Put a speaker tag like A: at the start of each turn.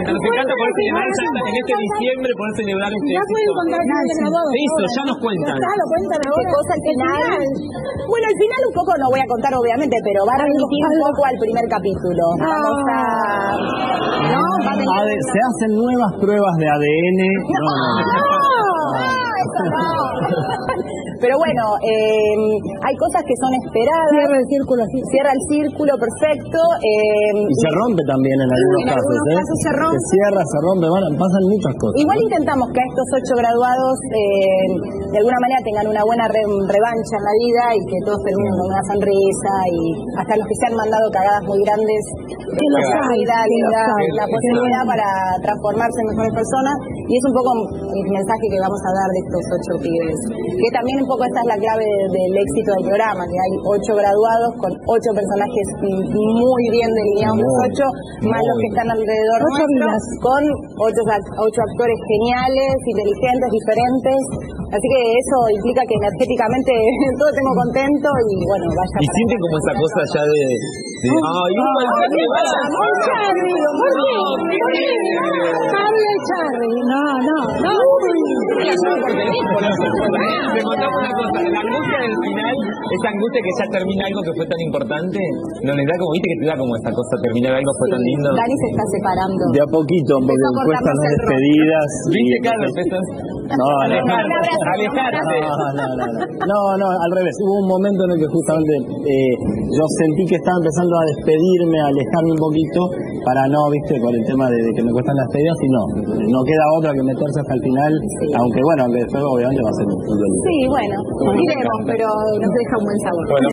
A: encanta, nos encanta poder celebrar en este diciembre, poder celebrar este
B: Ya pueden contar.
A: Listo, ya nos cuentan.
B: Ya lo cuentan
C: ¿Qué
B: ahora.
C: cosa al final? Bueno, al final un poco no voy a contar obviamente, pero va a remitir un poco al primer capítulo. Vamos a... ¿No?
D: Se hacen nuevas pruebas de ADN. No, no,
C: Pero bueno, eh, hay cosas que son esperadas.
B: Cierra el círculo así.
C: Cierra el círculo, perfecto. eh,
D: Y se rompe también en algunos
C: En
D: casos,
C: algunos
D: ¿eh?
C: casos se rompe.
D: Se cierra, se rompe, van, pasan muchas cosas.
C: Igual intentamos que a estos ocho graduados eh, de alguna manera tengan una buena re- revancha en la vida y que todos terminen con una sonrisa y hasta los que se han mandado cagadas muy grandes
B: Que
C: la,
B: hay.
C: la posibilidad para transformarse en mejores personas y es un poco el mensaje que vamos a dar de estos ocho pibes que también un poco esta es la clave de- del éxito del programa que hay ocho graduados con ocho personajes muy bien delineados los ocho más los que están alrededor
B: Ocho
C: nuestro,
B: vidas.
C: con ocho, ocho actores geniales, inteligentes, diferentes. Así que eso implica que energéticamente todo estemos contento y bueno, vaya.
A: Y sienten como esa cosa ya de... de ay, un Te contamos una cosa, la angustia del final, esa angustia que ya termina algo que fue tan importante, no les da como, viste que te da como esta cosa, terminar algo fue tan lindo.
C: Dani se está separando.
D: De a poquito, porque cuestan las despedidas.
A: ¿Viste,
D: y-
A: Carlos?
D: No, no, no.
A: Alejarse,
D: No, no, no, no. No, no, al revés. Hubo un momento en el que justamente eh, yo sentí que estaba empezando a despedirme, a alejarme un poquito, para no, viste, por el tema de, de que me cuestan las despedidas, y no, no queda otra que meterse hasta el final, aunque bueno, aunque después obviamente va a ser un.
C: Sí, bueno, diremos, pero nos deja un buen sabor.
A: Bueno,